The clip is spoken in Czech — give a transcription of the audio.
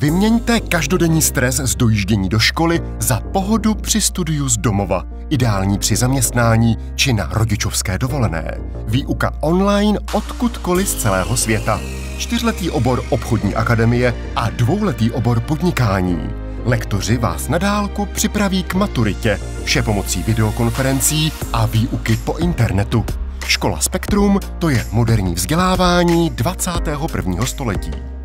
Vyměňte každodenní stres z dojíždění do školy za pohodu při studiu z domova, ideální při zaměstnání či na rodičovské dovolené. Výuka online odkudkoliv z celého světa. Čtyřletý obor obchodní akademie a dvouletý obor podnikání. Lektoři vás na dálku připraví k maturitě, vše pomocí videokonferencí a výuky po internetu. Škola Spektrum to je moderní vzdělávání 21. století.